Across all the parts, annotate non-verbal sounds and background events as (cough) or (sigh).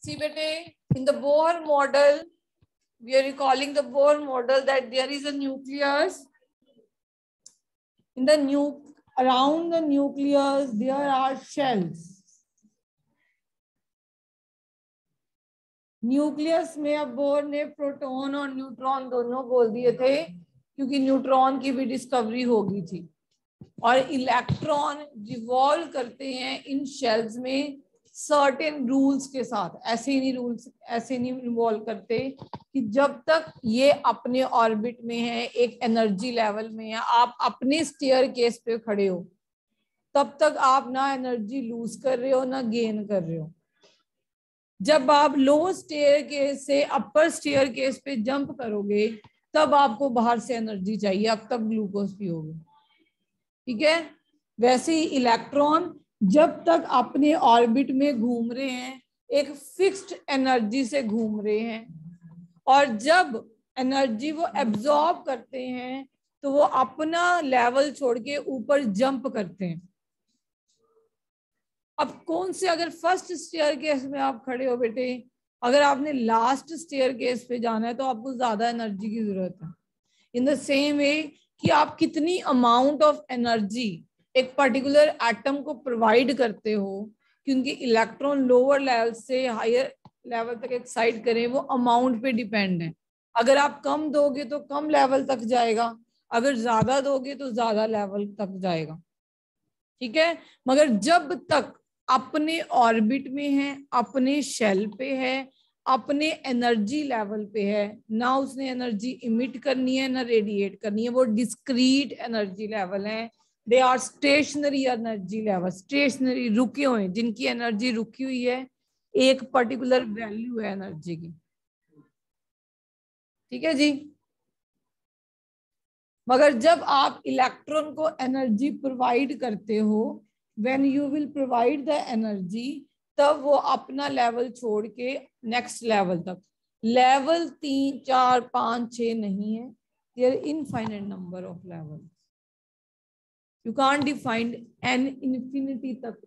See, bete, in the Bohr model, we are recalling the Bohr model that there is a nucleus. In the nu around the nucleus, there are shells. Nucleus में अब bore ने proton और neutron दोनों बोल दिए थे क्योंकि neutron की भी डिस्कवरी हो गई थी और इलेक्ट्रॉन रिवॉल्व करते हैं इन शेल्स में सर्टेन रूल्स के साथ। ऐसे नहीं रूल्स ऐसे नहीं रिवॉल्व करते कि जब तक ये अपने ऑर्बिट में है, एक एनर्जी लेवल में है, आप अपने स्टेयर केस पे खड़े हो, तब तक आप ना एनर्जी लूज कर रहे हो, ना गेन कर रहे हो। जब आप लो स्टेयर केस से अपर स्टेयर केस पे जंप करोगे, तब आपको बाहर से एनर्जी चाहिए, अब तक ग्लूकोज पियोगे। ठीक है? वैसे ही इलेक्ट्रॉन जब तक अपने ऑर्बिट में घूम रहे हैं, एक फिक्स्ड एनर्जी से घूम रहे हैं और जब एनर्जी वो एब्जॉर्ब करते हैं तो वो अपना लेवल छोड़ के ऊपर जंप करते हैं। अब कौन से अगर फ़र्स्ट स्टेयर केस में आप खड़े हो बेटे, अगर आपने लास्ट स्टेयर केस पे जाना है तो आपको ज़्यादा एनर्जी की ज़रूरत है। इन द सेम वे कि आप कितनी अमाउंट ऑफ़ एनर्जी एक पर्टिकुलर एटम को प्रोवाइड करते हो, क्योंकि इलेक्ट्रॉन लोअर लेवल से हायर लेवल तक एक्साइट करें, वो अमाउंट पे डिपेंड है। अगर आप कम दोगे तो कम लेवल तक जाएगा, अगर ज़्यादा दोगे तो ज़्यादा लेवल तक जाएगा। ठीक है? मगर जब तक अपने ऑर्बिट में है, अपने शेल पे है अपने एनर्जी लेवल पे है, ना उसने एनर्जी इमिट करनी है, ना रेडिएट करनी है, वो डिस्क्रीट एनर्जी लेवल है। They are stationary energy level stationary रुके हुए जिनकी एनर्जी रुकी हुई है, एक पर्टिकुलर वैल्यू है एनर्जी की। ठीक है जी? मगर जब आप इलेक्ट्रॉन को एनर्जी प्रोवाइड करते हो when you will provide the energy तब वो अपना लेवल छोड़ के नेक्स्ट लेवल तक। लेवल तीन, चार, पाँच छ नहीं है। There infinite number of level you can't defined n infinity तक।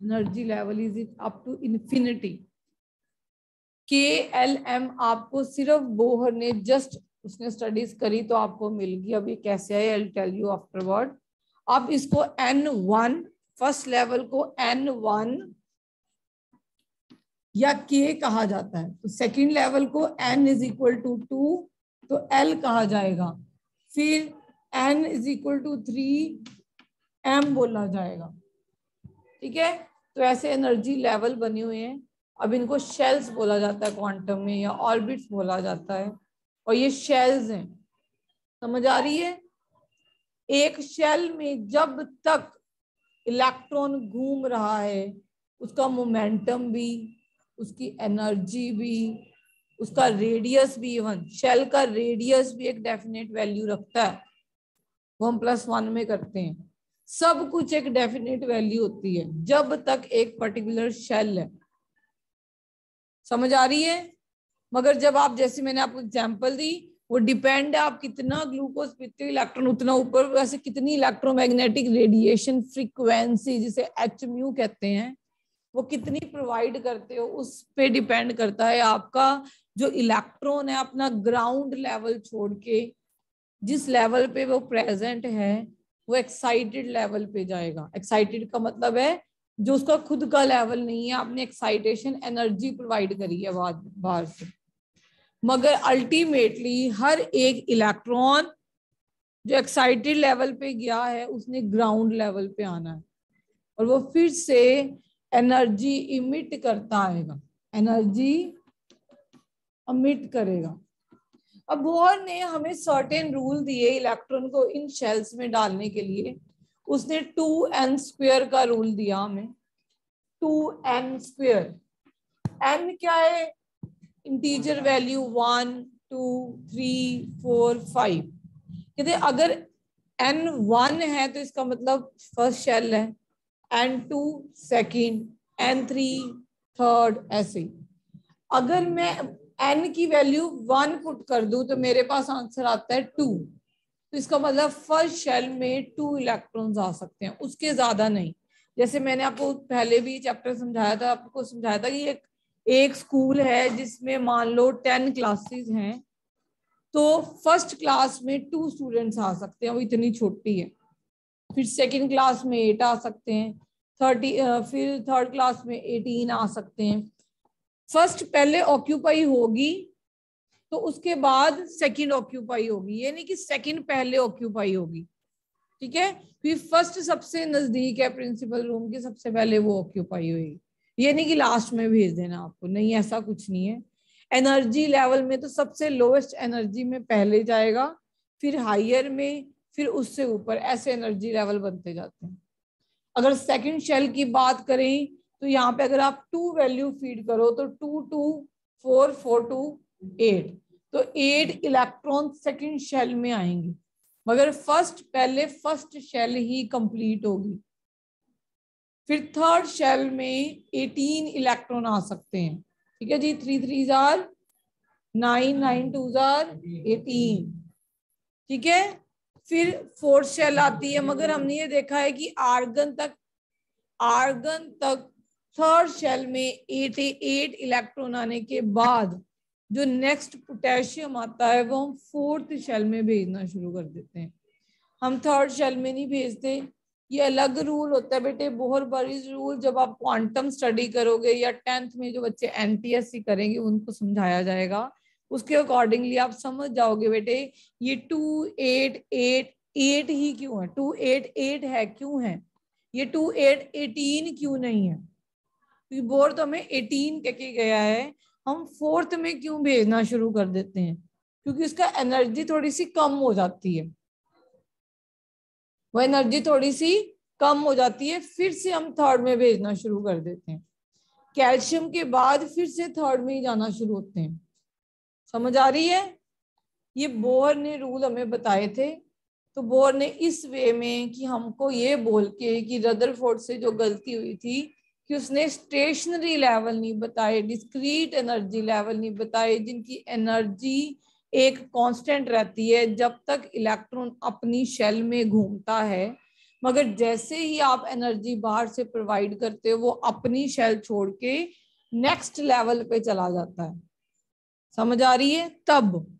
Energy level is it up to infinity K L M आपको सिर्फ़ बोहर ने जस्ट उसने स्टडीज़ करी तो आपको मिल गई अभी कैसे है? आई टेल यू आफ्टरवर्ड आप इसको एन वन फ़र्स्ट लेवल को एन वन या के कहा जाता है। तो सेकेंड लेवल को n is equal to two तो एल कहा जाएगा। फिर n is equal to three M बोला जाएगा। ठीक है? तो ऐसे एनर्जी लेवल बने हुए हैं। अब इनको शेल्स बोला जाता है क्वांटम में, या ऑर्बिट्स बोला जाता है। और ये शेल्स हैं। समझ आ रही है? एक शेल में जब तक इलेक्ट्रॉन घूम रहा है, उसका मोमेंटम भी उसकी एनर्जी भी, उसका रेडियस भी इवन शेल का रेडियस भी एक डेफिनेट वैल्यू रखता है। वो हम प्लस वन में करते हैं। सब कुछ एक डेफिनेट वैल्यू होती है। जब तक एक पर्टिकुलर शेल है। समझ आ रही है? मगर जब आप, जैसे मैंने आपको एग्जांपल दी, वो डिपेंड है आप कितना ग्लूकोज पीते इलेक्ट्रॉन उतना ऊपर, वैसे कितनी इलेक्ट्रोमैग्नेटिक रेडिएशन फ्रीक्वेंसी जिसे एच म्यू कहते हैं वो कितनी प्रोवाइड करते हो, उस पे डिपेंड करता है आपका जो इलेक्ट्रॉन है अपना ग्राउंड लेवल छोड़ के। जिस लेवल पे वो प्रेजेंट है, वो एक्साइटेड लेवल पे जाएगा। एक्साइटेड का मतलब है जो उसका खुद का लेवल नहीं है, आपने एक्साइटेशन एनर्जी प्रोवाइड करी है बाहर से। मगर अल्टीमेटली हर एक इलेक्ट्रॉन जो एक्साइटेड लेवल पे गया है, उसने ग्राउंड लेवल पे आना है। और वो फिर से एनर्जी इमिट करता आएगा। एनर्जी अमिट करेगा। अब बोर ने हमें सर्टेन रूल दिए इलेक्ट्रॉन को इन शेल्स में डालने के लिए। उसने टू एन स्क्वेयर का रूल दिया हमें। टू एन स्क्वेयर एन क्या है? Integer value one two three four five कहते अगर एन वन है तो इसका मतलब फ़र्स्ट शेल है। N two second n three third ऐसे। अगर मैं एन की वैल्यू वन पुट कर दूँ तो मेरे पास आंसर आता है टू तो इसका मतलब फ़र्स्ट शेल में टू इलेक्ट्रॉन्स आ सकते हैं, उसके ज़्यादा नहीं। जैसे मैंने आपको पहले भी चैप्टर समझाया था, आपको समझाया था कि एक एक स्कूल है जिसमें मान लो टेन क्लासेस हैं तो फ़र्स्ट क्लास में टू स्टूडेंट्स आ सकते हैं, वो इतनी छोटी है। फिर सेकेंड क्लास में एट आ सकते हैं। थर्टी फिर थर्ड क्लास में एटीन आ सकते हैं। फ़र्स्ट पहले ऑक्यूपाई होगी तो उसके बाद सेकंड ऑक्यूपाई होगी। ये नहीं कि सेकंड पहले ऑक्यूपाई होगी। ठीक है? फिर फ़र्स्ट सबसे नज़दीक है प्रिंसिपल रूम के, सबसे पहले वो ऑक्यूपाई होगी। यानी कि लास्ट में भेज देना आपको। नहीं, ऐसा कुछ नहीं है। एनर्जी लेवल में तो सबसे लोएस्ट एनर्जी में पहले जाएगा, फिर हाइयर में फिर उससे ऊपर ऐसे एनर्जी लेवल बनते जाते हैं। अगर सेकंड शेल की बात करें तो यहाँ पे अगर आप टू वैल्यू फ़ीड करो तो two two four four two eight तो एट इलेक्ट्रॉन सेकंड शेल में आएँगे। मगर फ़र्स्ट पहले फ़र्स्ट शेल ही कंप्लीट होगी। फिर थर्ड शेल में 18 इलेक्ट्रॉन आ सकते हैं। ठीक है जी? थ्री थ्री जार नाइन नाइन टू जार एटीन ठीक है? फिर फोर्थ शेल आती है, मगर हमने ये देखा है कि आर्गन तक आर्गन तक थर्ड शेल में एट एट इलेक्ट्रॉन आने के बाद जो नेक्स्ट पोटेशियम आता है, वो हम फोर्थ शेल में भेजना शुरू कर देते हैं। हम थर्ड शेल में नहीं भेजते। ये अलग रूल होता है बेटे, बहुत बड़ी रूल जब आप क्वांटम स्टडी करोगे या टेंथ में जो बच्चे एन करेंगे, उनको समझाया जाएगा। उसके अकॉर्डिंगली आप समझ जाओगे बेटे, ये टू एट एट एट ही क्यों है? टू एट एट है क्यों है? ये टू एट एटीन क्यों नहीं है? बोर्ड तो हमें एटीन कह के गया है, हम फोर्थ में क्यों भेजना शुरू कर देते हैं? क्योंकि उसका एनर्जी थोड़ी सी कम हो जाती है। वो एनर्जी थोड़ी सी कम हो जाती है, फिर से हम थर्ड में भेजना शुरू कर देते हैं। कैल्शियम के बाद फिर से थर्ड में ही जाना शुरू होते हैं। समझ आ रही है? ये बोर ने रूल हमें बताए थे तो बोर ने इस वे में कि हमको ये बोल के कि रदरफोर्ड से जो गलती हुई थी, कि उसने स्टेशनरी लेवल नहीं बताए डिस्क्रीट एनर्जी लेवल नहीं बताए, जिनकी एनर्जी एक कांस्टेंट रहती है जब तक इलेक्ट्रॉन अपनी शेल में घूमता है। मगर जैसे ही आप एनर्जी बाहर से प्रोवाइड करते हो, वो अपनी शेल छोड़ के नेक्स्ट लेवल पे चला जाता है। समझ आ रही है? तब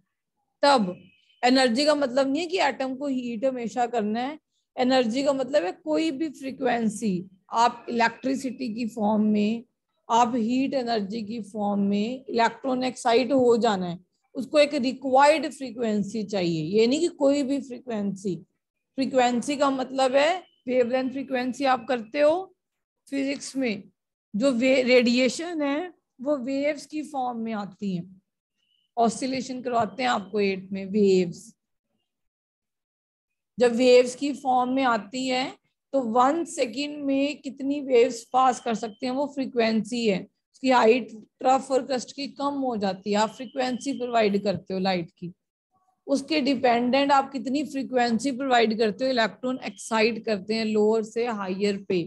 तब। एनर्जी का मतलब नहीं है कि एटम को हीट हमेशा करना है। एनर्जी का मतलब है कोई भी फ्रीक्वेंसी आप इलेक्ट्रिसिटी की फॉर्म में, आप हीट एनर्जी की फॉर्म में इलेक्ट्रॉन एक्साइट हो जाना है। उसको एक रिक्वायर्ड फ्रीक्वेंसी चाहिए। ये नहीं कि कोई भी फ्रीक्वेंसी फ्रीक्वेंसी का मतलब है वेवलेंथ फ्रीक्वेंसी आप करते हो फिजिक्स में। जो रेडिएशन है, वो वेव्स की फॉर्म में आती हैं। ऑसिलेशन करवाते हैं आपको एट में वेव्स जब वेव्स की फॉर्म में आती है तो वन सेकेंड में कितनी वेव्स पास कर सकते हैं वो फ्रीक्वेंसी है। उसकी हाइट ट्रफ और क्रस्ट की कम हो जाती है। आप फ्रीक्वेंसी प्रोवाइड करते हो लाइट की। उसके डिपेंडेंट आप कितनी फ्रीक्वेंसी प्रोवाइड करते हो? इलेक्ट्रॉन एक्साइट करते हैं लोअर से हाइयर पे।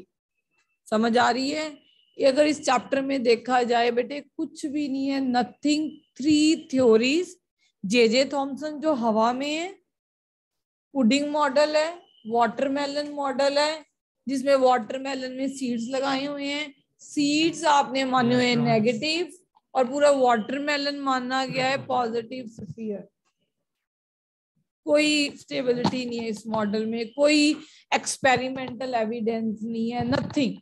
समझ आ रही है? ये अगर इस चैप्टर में देखा जाए बेटे कुछ भी नहीं है nothing three theories J J Thomson जो हवा में है पुडिंग मॉडल है वाटरमेलन मॉडल है जिसमें वाटरमेलन में सीड्स लगाए हुए हैं। सीड्स आपने माने हुए नेगेटिव और पूरा वाटरमेलन माना गया है पॉजिटिव सफियर कोई स्टेबिलिटी नहीं है इस मॉडल में कोई एक्सपेरिमेंटल एविडेंस नहीं है नथिंग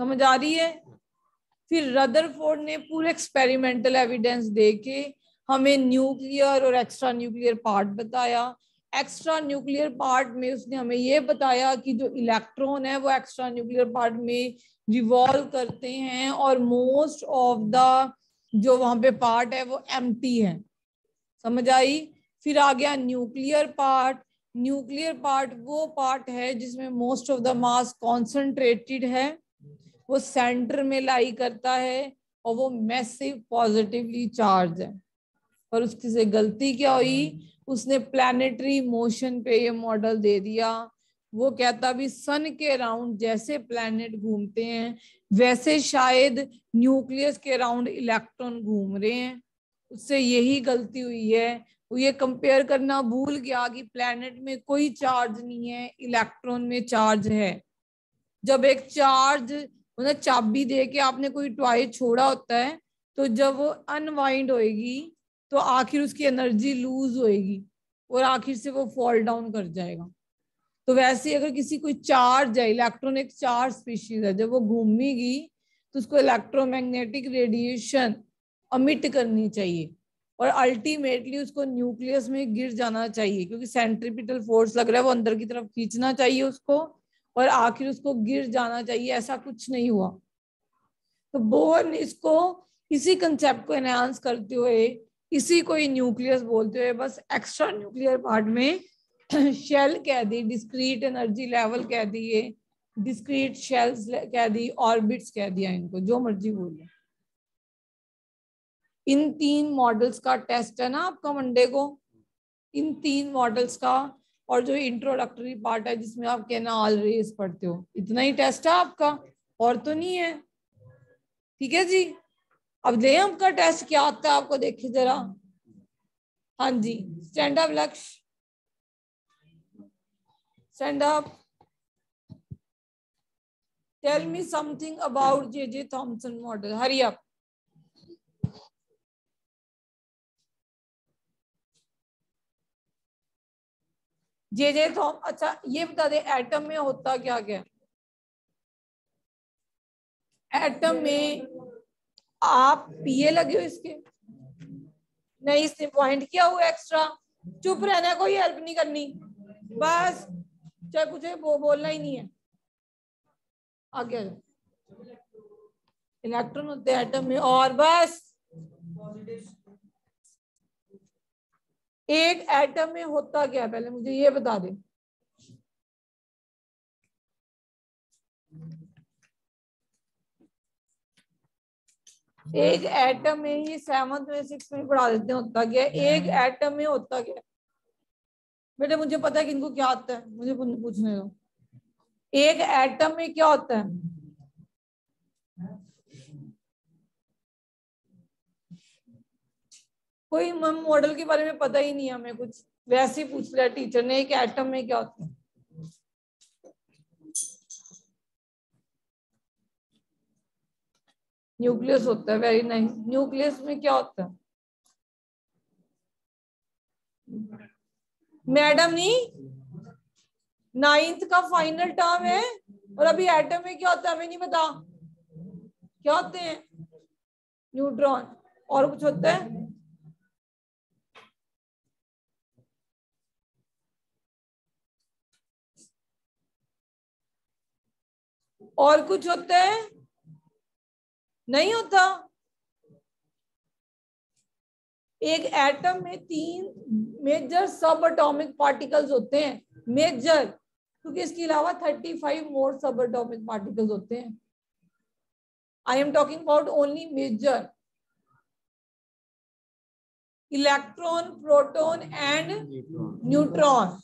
समझ आ रही है? फिर रदरफोर्ड ने पूरे एक्सपेरिमेंटल एविडेंस दे के हमें न्यूक्लियर और एक्स्ट्रा न्यूक्लियर पार्ट बताया। एक्स्ट्रा न्यूक्लियर पार्ट में उसने हमें ये बताया कि जो इलेक्ट्रॉन है, वो एक्स्ट्रा न्यूक्लियर पार्ट में रिवॉल्व करते हैं और मोस्ट ऑफ़ द जो वहाँ पे पार्ट है, वो एम है। समझ आई? फिर आ गया न्यूक्लियर पार्ट न्यूक्लियर पार्ट वो पार्ट है जिसमें most of the mass concentrated है। वो सेंटर में लाई करता है और वो मैसिव पॉजिटिवली चार्ज है। और उसकी से गलती क्या हुई? उसने प्लानिटरी मोशन पे ये मॉडल दे दिया। वो कहता भी सन के राउंड जैसे प्लैनेट घूमते हैं, वैसे शायद न्यूक्लियस के राउंड इलेक्ट्रॉन घूम रहे हैं। उससे यही गलती हुई है। वो ये कंपेयर करना भूल गया कि प्लेनेट में कोई चार्ज नहीं है इलेक्ट्रॉन में चार्ज है। जब एक चार्ज मतलब चाबी दे के आपने कोई टॉय छोड़ा होता है तो जब वो अनवाइंड होएगी तो आखिर उसकी एनर्जी लूज होएगी और आखिर से वो फॉल डाउन कर जाएगा। तो वैसे ही अगर किसी कोई चार्ज है इलेक्ट्रॉन एक चार्ज स्पीशीज है, जब वो घूमेगी तो उसको इलेक्ट्रोमैग्नेटिक रेडिएशन अमिट करनी चाहिए और अल्टीमेटली उसको न्यूक्लियस में गिर जाना चाहिए, क्योंकि सेंट्रीपिटल फोर्स लग रहा है, वो अंदर की तरफ़ खींचना चाहिए उसको। और आखिर उसको गिर जाना चाहिए, ऐसा कुछ नहीं हुआ। तो बोर्न इसको, इसी कंसेप्ट को एनहांस करते हुए, इसी को ही न्यूक्लियस बोलते हुए, बस एक्स्ट्रा न्यूक्लियर पार्ट में (clears throat) शेल कह दी डिस्क्रीट एनर्जी लेवल कह दिए डिस्क्रीट शेल्स कह दी ऑर्बिट्स कह दिया इनको, जो मर्ज़ी बोले इन तीन मॉडल्स का टेस्ट है ना आपका मंडे को? इन तीन मॉडल्स का और जो इंट्रोडक्टरी पार्ट है जिसमें आप कहना ऑल रेस पढ़ते हो। इतना ही टेस्ट है आपका, और तो नहीं है। ठीक है जी? अब ले आपका टेस्ट क्या आता है आपको देखिए जरा। हाँ जी stand up Lakshya. Stand up tell me something about J J Thomson model hurry J J Thom अच्छा ये बता दे, एटम में होता क्या क्या एटम में आप पीए लगे हो इसके? नहीं, इसने पॉइंट किया हुआ एक्स्ट्रा चुप रहना, कोई हेल्प नहीं करनी। बस, चाहे कुछ वो बोलना ही नहीं है। आगे इलेक्ट्रॉन होते हैं एटम में, और बस। एक एटम में होता क्या है? पहले मुझे ये बता दे। एक एटम में ही सेवंथ में सिक्स में पढ़ा देते हैं, होता क्या है? एक एटम में होता क्या बेटे, मुझे पता है कि इनको क्या आता है। मुझे पूछने दो। एक एटम में क्या होता है? कोई मॉडल के बारे में पता ही नहीं हमें कुछ। वैसे ही पूछ लिया टीचर ने, एक एटम में क्या होता है? न्यूक्लियस होता है वेरी नाइस न्यूक्लियस में क्या होता है? मैडम नहीं। नाइन्थ का फाइनल टर्म है, और अभी एटम में क्या होता है, हमें नहीं पता। क्या होते हैं? न्यूट्रॉन और कुछ होता है? और कुछ होता है? नहीं होता। एक एटम में तीन मेजर सब एटॉमिक पार्टिकल्स होते हैं। मेजर क्योंकि इसके अलावा थर्टी फाइव मोर सब एटॉमिक पार्टिकल्स होते हैं। I am talking about only major electron proton and neutron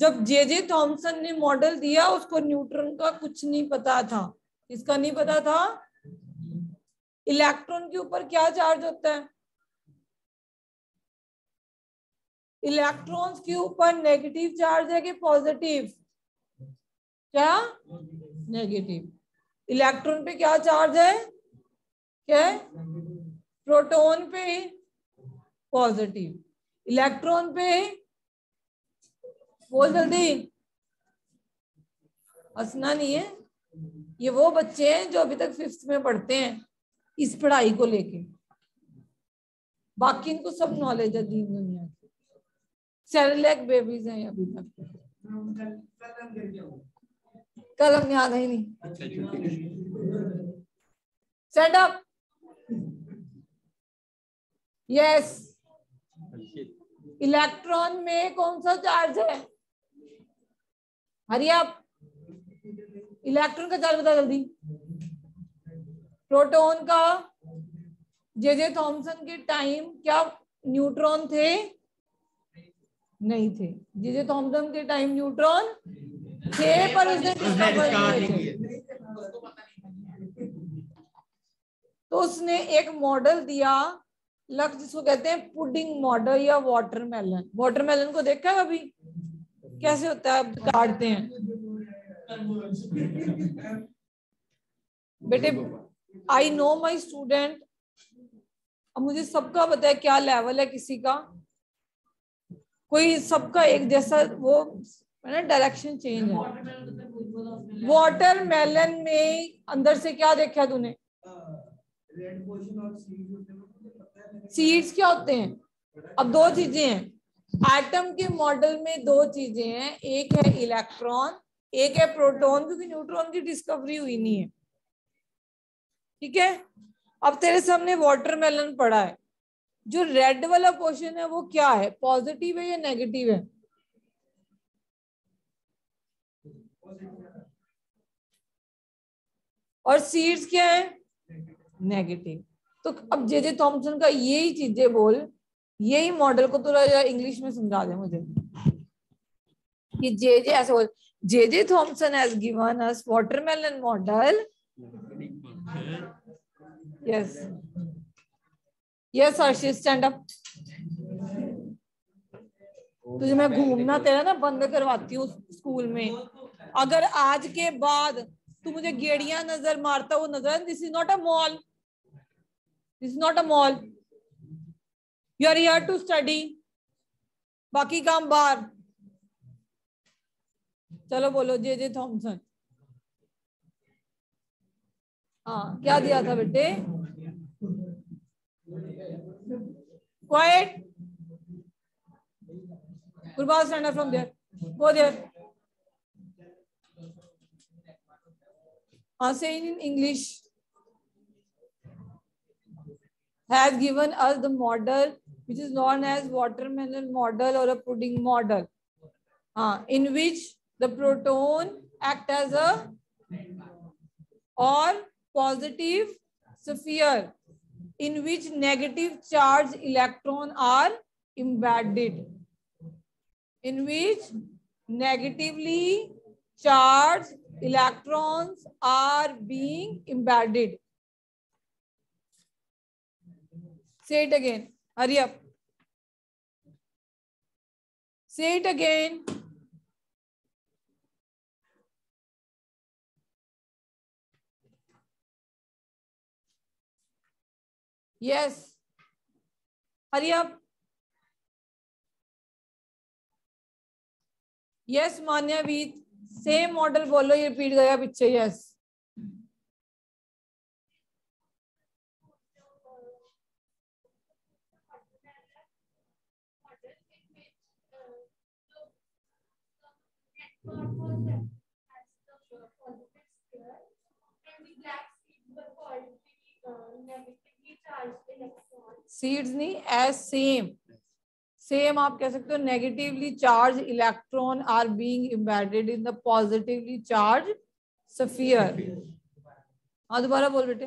जब जे जे थॉमसन ने मॉडल दिया, उसको न्यूट्रॉन का कुछ नहीं पता था। इसका नहीं पता था? इलेक्ट्रॉन के ऊपर क्या चार्ज होता है? इलेक्ट्रॉन्स के ऊपर नेगेटिव चार्ज है कि पॉजिटिव क्या? नेगेटिव इलेक्ट्रॉन पे क्या चार्ज है? क्या? प्रोटॉन पे पॉजिटिव इलेक्ट्रॉन पे बोल जल्दी। हंसना नहीं है। ये वो बच्चे हैं जो अभी तक फिफ्थ में पढ़ते हैं इस पढ़ाई को लेके। बाकी इनको सब नॉलेज है दीन दुनिया की। सेरेलैक बेबीज हैं अभी तक। कल हम याद है नहीं। सेट अप यस इलेक्ट्रॉन में कौन सा चार्ज है? हरी आप। इलेक्ट्रॉन का चार्ज बता जल्दी। प्रोटॉन का। जे जे थॉमसन के टाइम क्या न्यूट्रॉन थे? नहीं थे। जे जे थॉमसन के टाइम न्यूट्रॉन थे पर उसने तो उसने एक मॉडल दिया लक्ष्य जिसको कहते हैं पुडिंग मॉडल या वाटरमेलन वाटरमेलन को देखा है अभी कैसे होता है? काटते हैं। (laughs) बेटे आई नो माई स्टूडेंट अब मुझे सबका पता है क्या लेवल है किसी का। कोई सबका एक जैसा वो है ना डायरेक्शन चेंज है। वॉटर मेलन में अंदर से क्या देखा तूने? सीड्स क्या होते हैं? अब दो चीज़ें हैं। एटम के मॉडल में दो चीज़ें हैं। एक है इलेक्ट्रॉन एक है प्रोटॉन क्योंकि न्यूट्रॉन की डिस्कवरी हुई नहीं है। ठीक है? अब तेरे सामने वाटरमेलन पड़ा है। जो रेड वाला क्वेश्चन है, वो क्या है? पॉजिटिव है या नेगेटिव है? और सीड्स क्या है? नेगेटिव तो अब जे जे थॉमसन का यही चीज़ें बोल यही मॉडल को थोड़ा इंग्लिश में समझा दे मुझे। कि जे जे ऐसे J J Thomson has given us watermelon model yes yes Arshi stand up तुझे मैं घूमना, तेरा ना बंद करवाती हूँ स्कूल में। अगर आज के बाद तू मुझे गेड़िया नज़र मारता वो नज़र this is not a mall this is not a mall you are here to study बाकी काम बार चलो बोलो, जे जे थॉमसन. हाँ क्या दिया था बेटे? Quiet Gurbaz stand from there वो देयर हाँ in English has given us the model which is known as watermelon model or a pudding model uh, in which the proton act as a or positive sphere in which negative charge electron are embedded in which negatively charged electrons are being embedded. Say it again. Hurry up. Say it again. Yes. Hurry up. Yes Manyaveet same model बोलो ये repeat गया पीछे yes seeds नहीं as same same आप कह सकते हो negatively charge electron are being embedded in the positively charge sphere हाँ दोबारा बोल बेटे।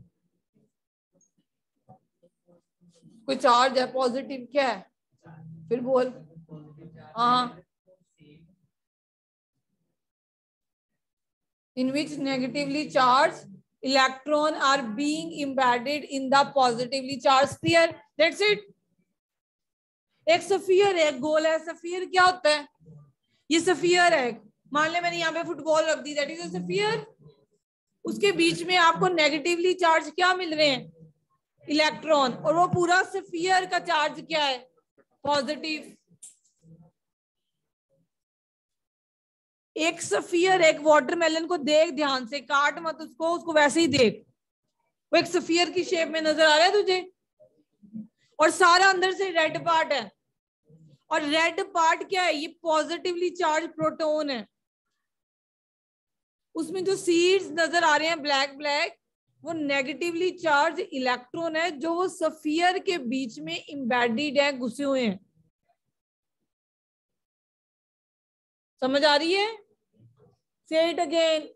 कोई चार्ज है पॉजिटिव क्या है? फिर बोल। हाँ। In which negatively charged electron are being embedded in the positively charged sphere. That's it. एक सफियर है गोल है सफियर क्या होता है? ये सफियर है। मान ले मैंने यहाँ पे फुटबॉल रख दी दैट इज़ सफियर उसके बीच में आपको नेगेटिवली चार्ज क्या मिल रहे हैं? इलेक्ट्रॉन और वो पूरा सफियर का चार्ज क्या है? पॉजिटिव एक सफियर एक वाटरमेलन को देख ध्यान से, काट मत उसको उसको वैसे ही देख। वो एक सफियर की शेप में नज़र आ रहा है तुझे? और सारा अंदर से रेड पार्ट है। और रेड पार्ट क्या है? ये पॉजिटिवली चार्ज प्रोटोन है। उसमें जो सीड्स नज़र आ रहे हैं ब्लैक ब्लैक वो नेगेटिवली चार्ज इलेक्ट्रॉन है जो वो सफियर के बीच में इम्बेडिड है घुसे हुए हैं। समझ आ रही है? से इट अगेन